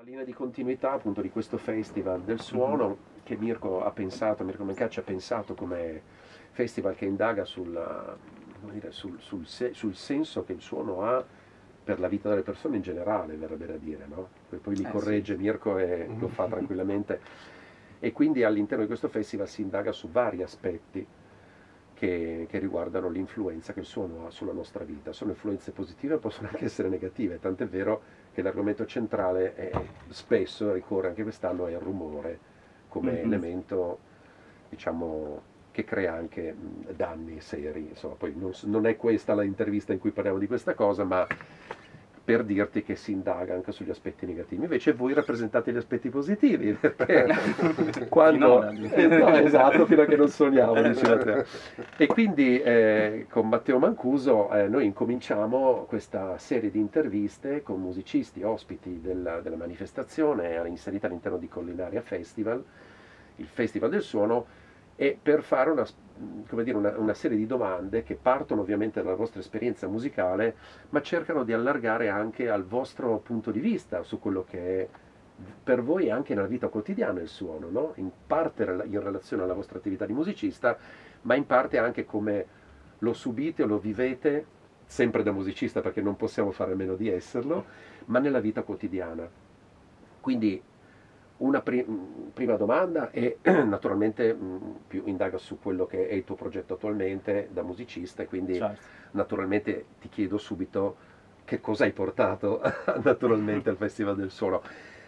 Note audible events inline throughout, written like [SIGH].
La linea di continuità appunto di questo festival del suono mm-hmm. che Mirko ha pensato, Mirko Mencacci ha pensato come festival che indaga sulla, dire, sul, sul, sul, senso che il suono ha per la vita delle persone in generale, verrebbe da dire, no? Poi mi eh, corregge sì. Mirko e lo fa [LAUGHS] tranquillamente. E quindi all'interno di questo festival si indaga su vari aspetti che, che, riguardano l'influenza che il suono ha sulla nostra vita. Sono influenze positive, possono anche essere negative, tant'è vero che l'argomento centrale è, spesso ricorre anche quest'anno al rumore come mm-hmm. elemento, diciamo, che crea anche danni seri. Insomma, poi non, non è questa l'intervista in cui parliamo di questa cosa, ma per dirti che si indaga anche sugli aspetti negativi. Invece voi rappresentate gli aspetti positivi, [LAUGHS] perché [LAUGHS] quando... Eh, no, [LAUGHS] esatto, fino a che non sogniamo, E quindi eh, con Matteo Mancuso eh, noi incominciamo questa serie di interviste con musicisti, ospiti della, della manifestazione, inserita all'interno di Collinaria Festival, il Festival del Suono, e per fare una, dire, una, una, serie di domande che partono ovviamente dalla vostra esperienza musicale, ma cercano di allargare anche al vostro punto di vista su quello che è per voi anche nella vita quotidiana il suono, no? in parte in relazione alla vostra attività di musicista, ma in parte anche come lo subite o lo vivete, sempre da musicista perché non possiamo fare a meno di esserlo, ma nella vita quotidiana. Quindi una pri- prima domanda e [CLEARS THROAT] naturalmente mh, più indaga su quello che è il tuo progetto attualmente da musicista e quindi certo. naturalmente ti chiedo subito che cosa hai portato [LAUGHS] naturalmente al Festival del Suono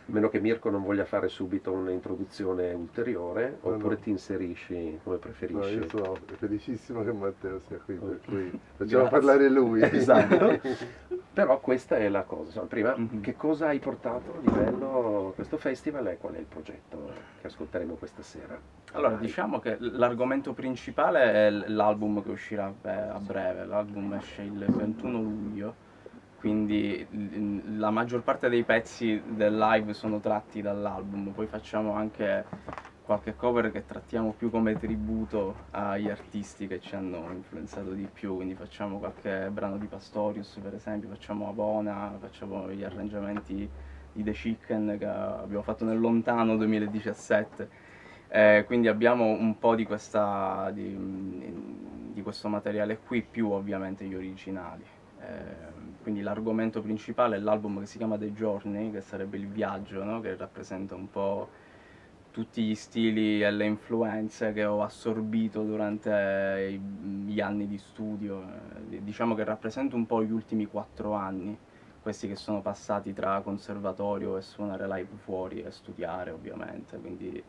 a meno che Mirko non voglia fare subito un'introduzione ulteriore, no, oppure no. ti inserisci come preferisci. No, io sono felicissimo che Matteo sia qui, per cui facciamo parlare lui. [LAUGHS] Esatto. [LAUGHS] Però questa è la cosa. Insomma, prima, mm-hmm. che cosa hai portato a livello a questo festival e qual è il progetto che ascolteremo questa sera? Allora, diciamo che l'argomento principale è l'album che uscirà a breve. L'album esce il 21 luglio quindi la maggior parte dei pezzi del live sono tratti dall'album, poi facciamo anche qualche cover che trattiamo più come tributo agli artisti che ci hanno influenzato di più, quindi facciamo qualche brano di Pastorius per esempio, facciamo Avona, facciamo gli arrangiamenti di The Chicken che abbiamo fatto nel lontano 2017, eh, quindi abbiamo un po' di, questa, di, di questo materiale qui, più ovviamente gli originali. Eh, quindi l'argomento principale è l'album che si chiama The Journey, che sarebbe il viaggio, no? che rappresenta un po' tutti gli stili e le influenze che ho assorbito durante gli anni di studio. Eh, diciamo che rappresenta un po' gli ultimi quattro anni, questi che sono passati tra conservatorio e suonare live fuori e studiare ovviamente. Quindi,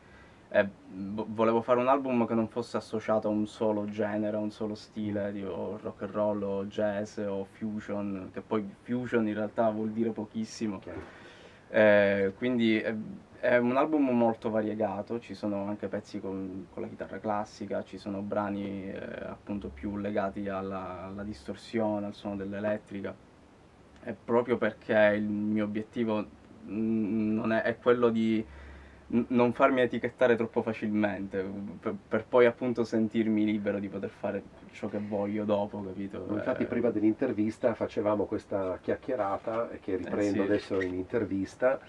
e volevo fare un album che non fosse associato a un solo genere, a un solo stile, tipo rock and roll o jazz o fusion, che poi fusion in realtà vuol dire pochissimo. Eh, quindi è, è, un album molto variegato, ci sono anche pezzi con, con la chitarra classica, ci sono brani eh, appunto più legati alla, alla distorsione, al suono dell'elettrica. È proprio perché il mio obiettivo mm, non è, è quello di non farmi etichettare troppo facilmente per, per, poi appunto sentirmi libero di poter fare ciò che voglio dopo, capito? Infatti eh, prima dell'intervista facevamo questa chiacchierata che riprendo eh sì. adesso in intervista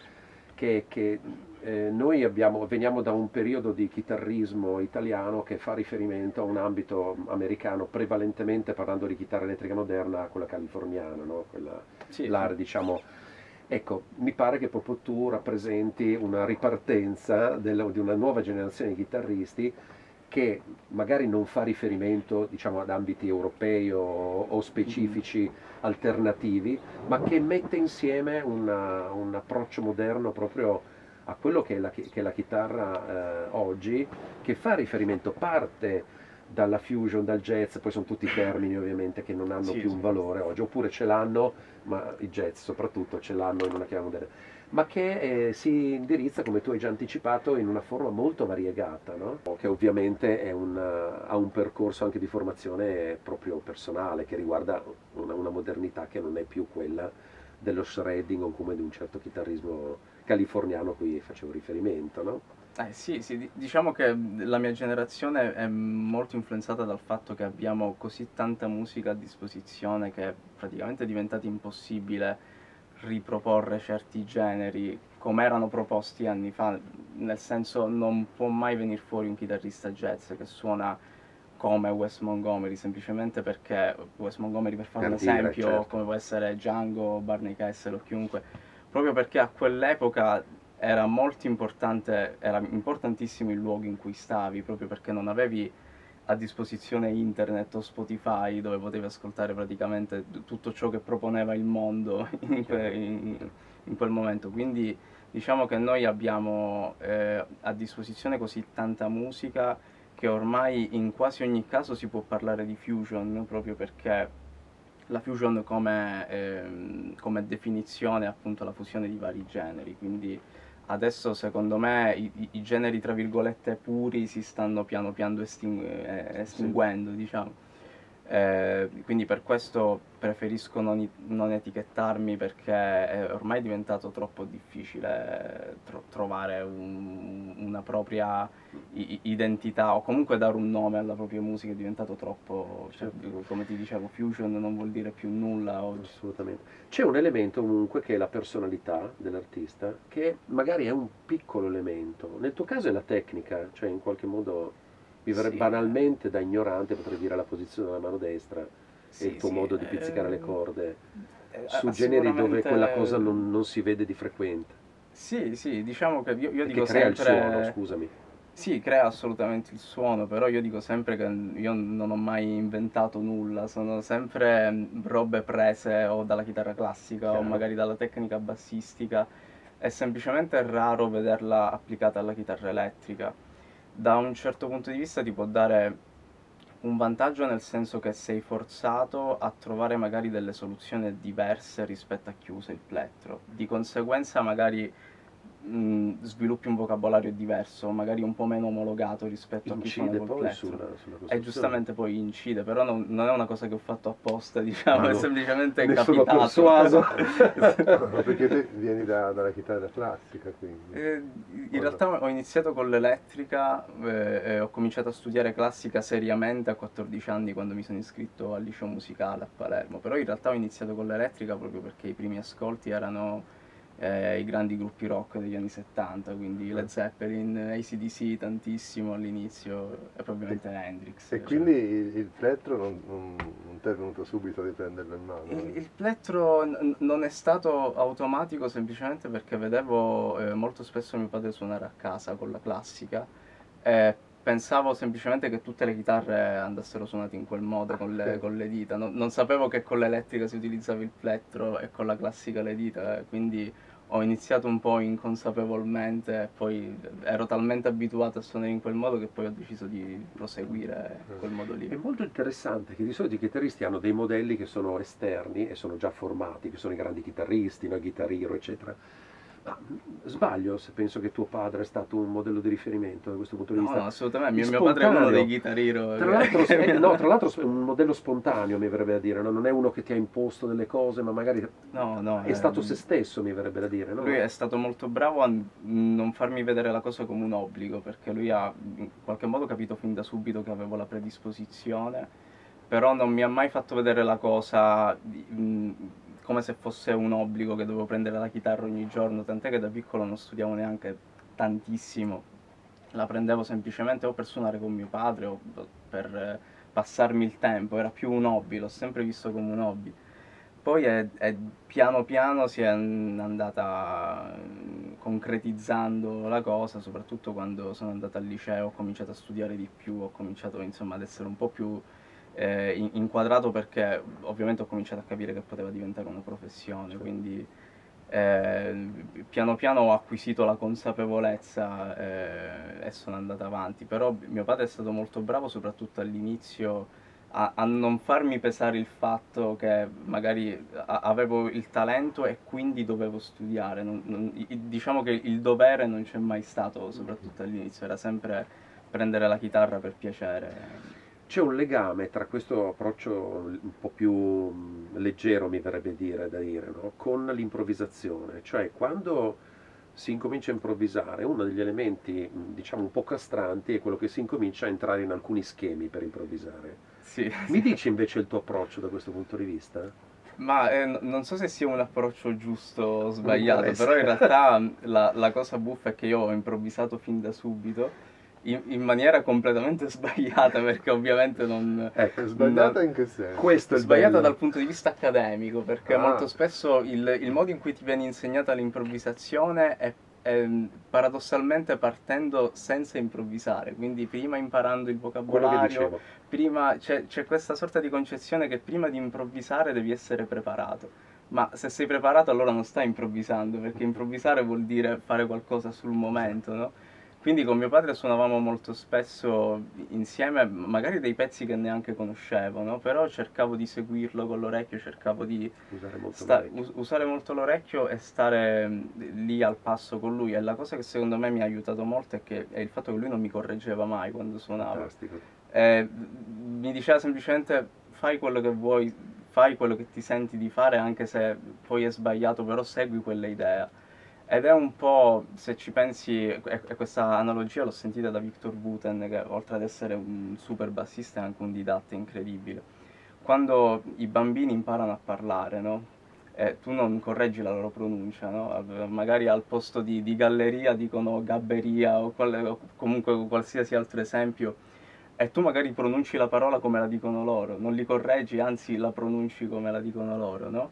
che, che eh, noi abbiamo, veniamo da un periodo di chitarrismo italiano che fa riferimento a un ambito americano, prevalentemente parlando di chitarra elettrica moderna, quella californiana, no? quella, sì, l'area diciamo Ecco, mi pare che proprio tu rappresenti una ripartenza della, di una nuova generazione di chitarristi che magari non fa riferimento diciamo, ad ambiti europei o, o specifici mm-hmm. alternativi, ma che mette insieme una, un approccio moderno proprio a quello che è la, che è la chitarra eh, oggi, che fa riferimento parte dalla fusion, dal jazz, poi sono tutti termini ovviamente che non hanno sì, più sì. un valore oggi, oppure ce l'hanno, ma i jazz soprattutto ce l'hanno in una chiave moderna, ma che eh, si indirizza, come tu hai già anticipato, in una forma molto variegata, no? che ovviamente un, uh, ha un percorso anche di formazione proprio personale, che riguarda una, una modernità che non è più quella dello shredding o come di un certo chitarrismo californiano a cui facevo riferimento. No? Eh sì, sì, diciamo che la mia generazione è molto influenzata dal fatto che abbiamo così tanta musica a disposizione che praticamente è diventato impossibile riproporre certi generi come erano proposti anni fa, nel senso non può mai venire fuori un chitarrista jazz che suona come Wes Montgomery, semplicemente perché Wes Montgomery per fare un esempio, certo. come può essere Django, Barney Kessel o chiunque, proprio perché a quell'epoca era molto importante, era importantissimo il luogo in cui stavi, proprio perché non avevi a disposizione internet o Spotify dove potevi ascoltare praticamente tutto ciò che proponeva il mondo [LAUGHS] in, que, in, in quel momento. Quindi diciamo che noi abbiamo eh, a disposizione così tanta musica che ormai in quasi ogni caso si può parlare di fusion proprio perché la fusion come, eh, come definizione è appunto la fusione di vari generi, quindi adesso secondo me i, i, generi tra virgolette puri si stanno piano piano estingu- eh, estinguendo, sì. diciamo. Eh, quindi per questo preferisco non, non etichettarmi perché è ormai diventato troppo difficile tro- trovare un, una propria identità o comunque dare un nome alla propria musica è diventato troppo, cioè, certo. come ti dicevo, fusion non vuol dire più nulla oggi. Assolutamente. C'è un elemento comunque che è la personalità dell'artista, che magari è un piccolo elemento. Nel tuo caso è la tecnica, cioè in qualche modo Vivere sì. banalmente da ignorante potrei dire la posizione della mano destra sì, e il tuo sì, modo di pizzicare eh, le corde eh, su generi dove quella cosa non, non, si vede di frequente. Sì, sì, diciamo che io, io dico crea sempre... il suono, scusami. Sì, crea assolutamente il suono, però io dico sempre che io non ho mai inventato nulla, sono sempre mm, robe prese o dalla chitarra classica Chiaro. o magari dalla tecnica bassistica, è semplicemente raro vederla applicata alla chitarra elettrica da un certo punto di vista ti può dare un vantaggio nel senso che sei forzato a trovare magari delle soluzioni diverse rispetto a chi usa il plettro. Di conseguenza magari mh, sviluppi un vocabolario diverso, magari un po' meno omologato rispetto incide a chi col plettro. Sulla, sulla e giustamente poi incide, però non, non, è una cosa che ho fatto apposta, [LAUGHS] diciamo, no, è semplicemente ne capitato. Sono persuaso. no, perché te vieni da, dalla chitarra classica, quindi. Eh, in realtà ho iniziato con l'elettrica eh, ho cominciato a studiare classica seriamente a 14 anni quando mi sono iscritto al liceo musicale a Palermo, però in realtà ho iniziato con l'elettrica proprio perché i primi ascolti erano eh, i grandi gruppi rock degli anni 70, quindi Led Zeppelin, ACDC tantissimo all'inizio e probabilmente Hendrix. E cioè. quindi il, il plettro non, non, non ti è venuto subito di prenderlo in mano? Il, il plettro n- non è stato automatico semplicemente perché vedevo eh, molto spesso mio padre suonare a casa con la classica. Eh, pensavo semplicemente che tutte le chitarre andassero suonate in quel modo con le, con le dita, non, non, sapevo che con l'elettrica si utilizzava il plettro e con la classica le dita, eh, quindi ho iniziato un po' inconsapevolmente e poi ero talmente abituato a suonare in quel modo che poi ho deciso di proseguire in quel modo lì. È molto interessante che di solito i chitarristi hanno dei modelli che sono esterni e sono già formati, che sono i grandi chitarristi, no? Hero, eccetera. ma sbaglio se penso che tuo padre è stato un modello di riferimento da questo punto di vista. No, assolutamente, mio, mio padre è uno dei chitarriro. Tra l'altro, è, [LAUGHS] no, tra l'altro è un modello spontaneo, mi verrebbe da dire, no? non è uno che ti ha imposto delle cose, ma magari no, no, è, stato se stesso, mi verrebbe da dire. Lui è stato molto bravo a non farmi vedere la cosa come un obbligo, perché lui ha in qualche modo capito fin da subito che avevo la predisposizione, però non mi ha mai fatto vedere la cosa... Di, come se fosse un obbligo che dovevo prendere la chitarra ogni giorno, tant'è che da piccolo non studiavo neanche tantissimo, la prendevo semplicemente o per suonare con mio padre o per eh, passarmi il tempo, era più un hobby, l'ho sempre visto come un hobby. Poi è, è, piano piano si è andata mm, concretizzando la cosa, soprattutto quando sono andata al liceo, ho cominciato a studiare di più, ho cominciato insomma ad essere un po' più eh, inquadrato perché ovviamente ho cominciato a capire che poteva diventare una professione, certo. quindi eh, piano piano ho acquisito la consapevolezza eh, e sono andata avanti, però mio padre è stato molto bravo soprattutto all'inizio a, a non farmi pesare il fatto che magari a, avevo il talento e quindi dovevo studiare, non, non, diciamo che il dovere non c'è mai stato soprattutto all'inizio, era sempre prendere la chitarra per piacere c'è un legame tra questo approccio un po' più mm, leggero, mi verrebbe dire, da dire, no? con l'improvvisazione, cioè quando si incomincia a improvvisare, uno degli elementi mm, diciamo un po' castranti è quello che si incomincia a entrare in alcuni schemi per improvvisare. Sì, mi dici invece il tuo approccio da questo punto di vista? Ma eh, non so se sia un approccio giusto o sbagliato, però in realtà la, la, cosa buffa è che io ho improvvisato fin da subito. In, in maniera completamente [LAUGHS] sbagliata perché ovviamente non... Ecco, sbagliata non, in che senso? Questo è sbagliata dal punto di vista accademico perché ah. molto spesso il, il modo in cui ti viene insegnata l'improvvisazione è ehm, paradossalmente partendo senza improvvisare, quindi prima imparando il vocabolario, prima c'è, c'è questa sorta di concezione che prima di improvvisare devi essere preparato. Ma se sei preparato allora non stai improvvisando, perché improvvisare vuol dire fare qualcosa sul momento, no? Quindi con mio padre suonavamo molto spesso insieme, magari dei pezzi che neanche conoscevo, no? però cercavo di seguirlo con l'orecchio, cercavo di usare molto, sta- us- usare molto, l'orecchio e stare lì al passo con lui. E la cosa che secondo me mi ha aiutato molto è, che, è il fatto che lui non mi correggeva mai quando suonava. Eh, mi diceva semplicemente fai quello che vuoi, fai quello che ti senti di fare anche se poi è sbagliato, però segui quella idea. Ed è un po', se ci pensi, e questa analogia l'ho sentita da Victor Buten, che oltre ad essere un super bassista è anche un didatta incredibile. Quando i bambini imparano a parlare, no? E tu non correggi la loro pronuncia, no? Magari al posto di, di galleria dicono gabberia o, qual, o comunque qualsiasi altro esempio e tu magari pronunci la parola come la dicono loro, non li correggi, anzi la pronunci come la dicono loro, no?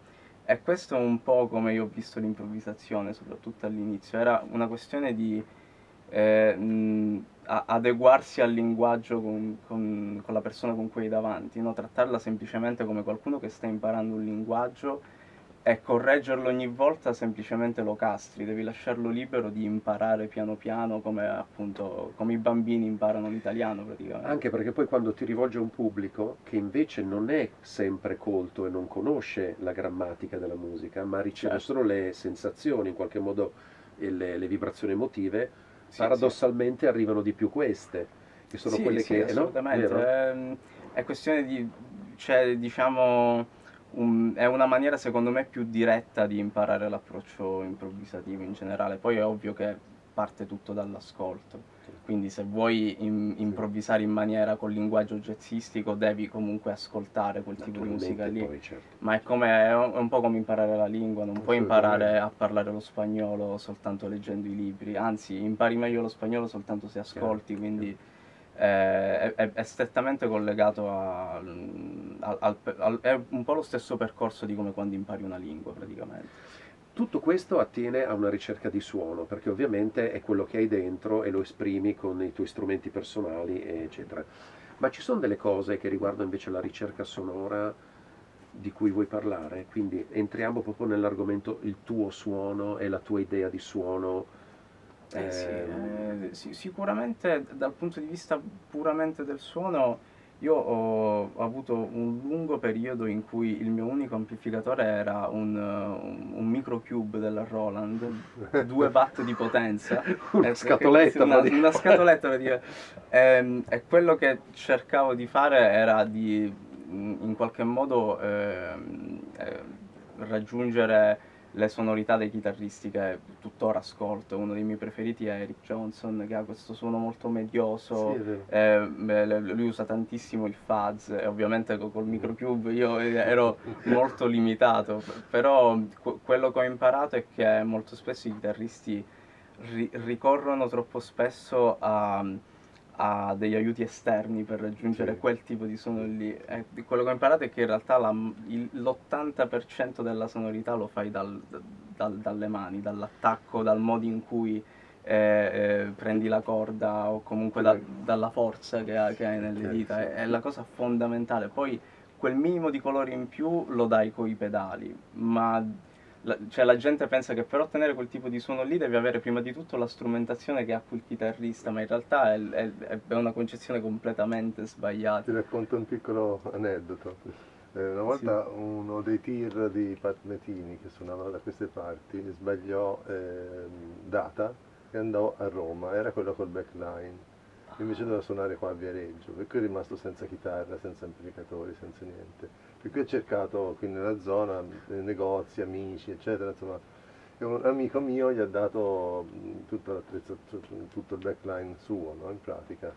E questo è un po' come io ho visto l'improvvisazione, soprattutto all'inizio. Era una questione di eh, mh, adeguarsi al linguaggio con, con, con, la persona con cui hai davanti, no? trattarla semplicemente come qualcuno che sta imparando un linguaggio e correggerlo ogni volta semplicemente lo castri, devi lasciarlo libero di imparare piano piano come appunto come i bambini imparano l'italiano praticamente. Anche perché poi quando ti rivolge a un pubblico che invece non è sempre colto e non conosce la grammatica della musica, ma riceve certo. solo le sensazioni, in qualche modo le, le vibrazioni emotive, sì, paradossalmente sì. arrivano di più queste, che sono sì, quelle che... Assolutamente, no? è, ehm, è questione di, cioè, diciamo un, è una maniera secondo me più diretta di imparare l'approccio improvvisativo in generale. Poi è ovvio che parte tutto dall'ascolto. Quindi se vuoi in, improvvisare in maniera con linguaggio jazzistico devi comunque ascoltare quel tipo di musica lì. Poi, certo. Ma è, come, è, un, po' come imparare la lingua, non puoi imparare a parlare lo spagnolo soltanto leggendo i libri, anzi impari meglio lo spagnolo soltanto se ascolti, quindi è, è, è, strettamente collegato a, al, al, al, è un po' lo stesso percorso di come quando impari una lingua praticamente. Tutto questo attiene a una ricerca di suono, perché ovviamente è quello che hai dentro e lo esprimi con i tuoi strumenti personali, eccetera. Ma ci sono delle cose che riguardano invece la ricerca sonora di cui vuoi parlare? Quindi entriamo proprio nell'argomento il tuo suono e la tua idea di suono eh, sì, ehm, eh, sì, sicuramente dal punto di vista puramente del suono io ho, avuto un lungo periodo in cui il mio unico amplificatore era un, un, un microcube della Roland, 2 watt di potenza. [LAUGHS] una eh, scatoletta. Una, una scatoletta dire. E, ehm, e, quello che cercavo di fare era di in qualche modo eh, eh, raggiungere le sonorità dei chitarristi che tuttora ascolto. Uno dei miei preferiti è Eric Johnson, che ha questo suono molto medioso. Sì, eh, lui usa tantissimo il fuzz e ovviamente col microcube io ero molto limitato. Però quello che ho imparato è che molto spesso i chitarristi ri- ricorrono troppo spesso a a degli aiuti esterni per raggiungere sì. quel tipo di suono lì. E quello che ho imparato è che in realtà la, il, l'80% della sonorità lo fai dal, dal, dalle mani, dall'attacco, dal modo in cui eh, eh, prendi la corda o comunque da, dalla forza che, ha, che hai nelle dita. È, è la cosa fondamentale. Poi quel minimo di colore in più lo dai coi pedali, ma la, cioè la gente pensa che per ottenere quel tipo di suono lì devi avere prima di tutto la strumentazione che ha quel chitarrista, ma in realtà è, è, è una concezione completamente sbagliata. Ti racconto un piccolo aneddoto. Eh, una volta sì. uno dei tir di Pat Metini che suonava da queste parti sbagliò eh, data e andò a Roma, era quello col backline invece doveva suonare qua a Viareggio, per cui è rimasto senza chitarra, senza amplificatori, senza niente. Per cui ho cercato qui nella zona, nei negozi, amici, eccetera, insomma, un amico mio gli ha dato tutto, tutto il backline suo, no, in pratica.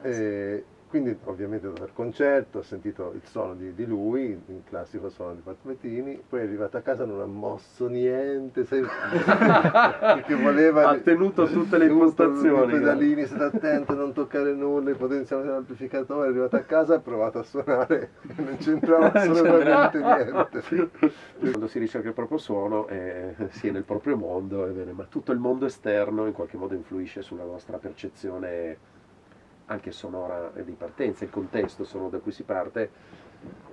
E quindi ovviamente dal concerto ho sentito il suono di, di, lui, il classico suono di Patmetini, poi è arrivato a casa non ha mosso niente, sai, [LAUGHS] perché voleva... Ha tenuto tutte le impostazioni. I pedalini, state attento, non toccare nulla, il potenziale dell'amplificatore, è arrivato a casa e ha provato a suonare, [LAUGHS] non c'entrava assolutamente niente. [LAUGHS] Quando si ricerca il proprio suono eh, si è nel proprio mondo, bene, ma tutto il mondo esterno in qualche modo influisce sulla nostra percezione anche sonora di partenza, il contesto sonoro da cui si parte,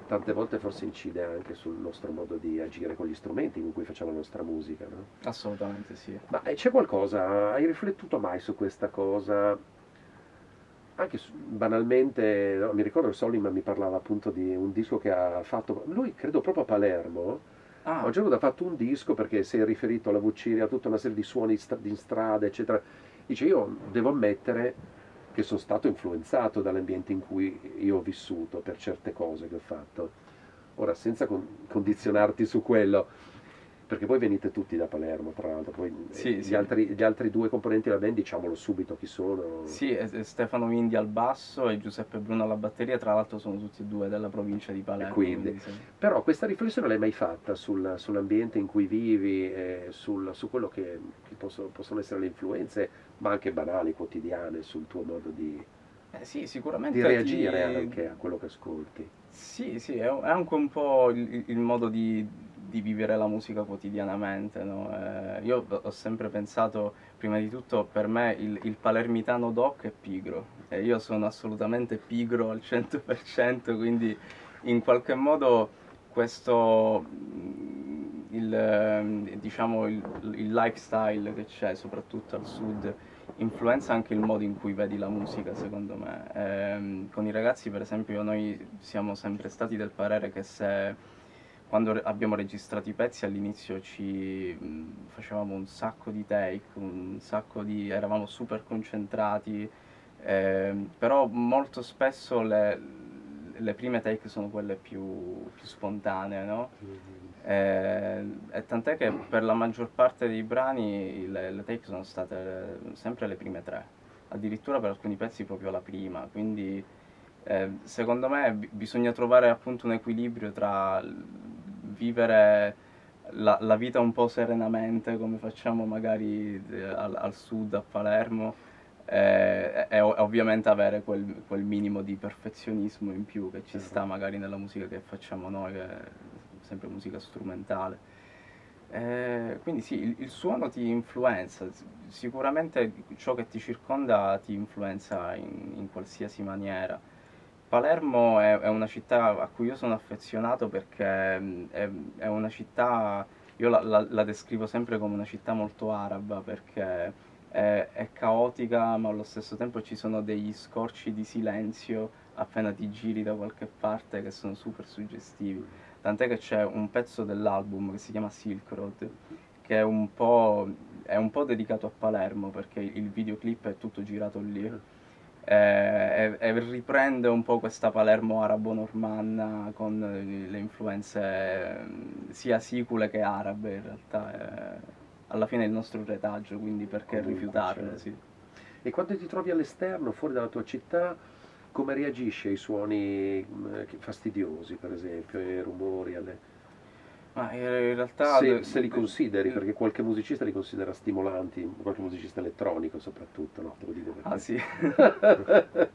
tante volte forse incide anche sul nostro modo di agire con gli strumenti con cui facciamo la nostra musica. No? Assolutamente sì. Ma eh, c'è qualcosa, hai riflettuto mai su questa cosa? Anche su, banalmente, no, mi ricordo Soliman mi parlava appunto di un disco che ha fatto, lui credo proprio a Palermo, Ah. Un punto ha fatto un disco perché si è riferito alla Vuccini, a tutta una serie di suoni in strada, eccetera. Dice, io devo ammettere che sono stato influenzato dall'ambiente in cui io ho vissuto per certe cose che ho fatto. Ora, senza con- condizionarti su quello, perché voi venite tutti da Palermo, tra l'altro, poi sì, gli, sì. Altri, gli, Altri, due componenti della band, diciamolo subito chi sono. Sì, Stefano Vindi al basso e Giuseppe Bruno alla batteria, tra l'altro sono tutti e due della provincia di Palermo. Quindi, quindi sì. Però questa riflessione l'hai mai fatta sul, sull'ambiente in cui vivi, eh, sul, su quello che, che possono, possono essere le influenze, ma anche banali, quotidiane, sul tuo modo di... Eh sì. Di reagire ti... anche a quello che ascolti. Sì, sì, è anche un po' il, il modo di, di vivere la musica quotidianamente. No? Eh, io ho sempre pensato, prima di tutto, per me il, il palermitano doc è pigro e io sono assolutamente pigro al 100%, quindi in qualche modo questo, mm, il, diciamo, il, il lifestyle che c'è soprattutto al sud influenza anche il modo in cui vedi la musica, secondo me. Eh, con i ragazzi, per esempio, noi siamo sempre stati del parere che se quando abbiamo registrato i pezzi all'inizio ci mh, facevamo un sacco di take, un sacco di, eravamo super concentrati, eh, però molto spesso le, le, prime take sono quelle più, più spontanee, no? Eh, e tant'è che per la maggior parte dei brani le, le take sono state sempre le prime tre, addirittura per alcuni pezzi proprio la prima, quindi eh, secondo me b- bisogna trovare appunto un equilibrio tra vivere la, la, vita un po' serenamente come facciamo magari eh, al, al, sud, a Palermo, eh, e, e, ovviamente avere quel, quel, minimo di perfezionismo in più che ci certo. sta magari nella musica che facciamo noi, che è sempre musica strumentale. Eh, quindi sì, il, il, suono ti influenza, sicuramente ciò che ti circonda ti influenza in, in qualsiasi maniera. Palermo è, è, una città a cui io sono affezionato perché è, è una città, io la, la, la, descrivo sempre come una città molto araba perché è, è, caotica ma allo stesso tempo ci sono degli scorci di silenzio appena ti giri da qualche parte che sono super suggestivi. Tant'è che c'è un pezzo dell'album che si chiama Silk Road che è un po', un po dedicato a Palermo perché il videoclip è tutto girato lì e, e, riprende un po' questa Palermo arabo-normanna con le influenze mm, sia sicule che arabe in realtà. È, alla fine è il nostro retaggio, quindi perché Comunque, rifiutarlo? Certo. Sì. E quando ti trovi all'esterno, fuori dalla tua città, come reagisci ai suoni mm, fastidiosi, per esempio, ai rumori, alle ma in realtà... Se, se, li consideri, perché qualche musicista li considera stimolanti, qualche musicista elettronico soprattutto, no? Te lo dico perché... Ah sì? [LAUGHS]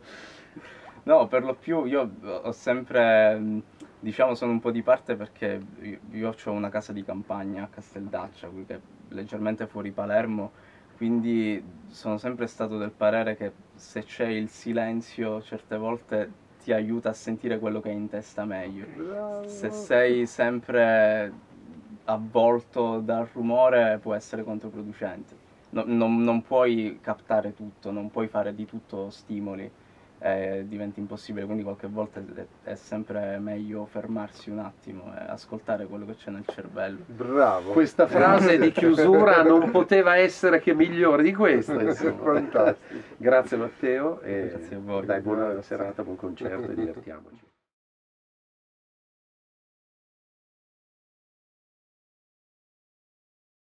no, per lo più io ho sempre, diciamo, sono un po' di parte perché io, io ho una casa di campagna a Casteldaccia, che è leggermente fuori Palermo, quindi sono sempre stato del parere che se c'è il silenzio certe volte ti aiuta a sentire quello che hai in testa meglio. Bravo. Se sei sempre avvolto dal rumore può essere controproducente. No, non, non, puoi captare tutto, non puoi fare di tutto stimoli, eh, diventa impossibile, quindi qualche volta è, sempre meglio fermarsi un attimo e ascoltare quello che c'è nel cervello. Bravo! Questa frase di chiusura non poteva essere che migliore di questa. Fantastico. Grazie Matteo e Grazie a voi. Dai, buona serata, buon concerto e divertiamoci.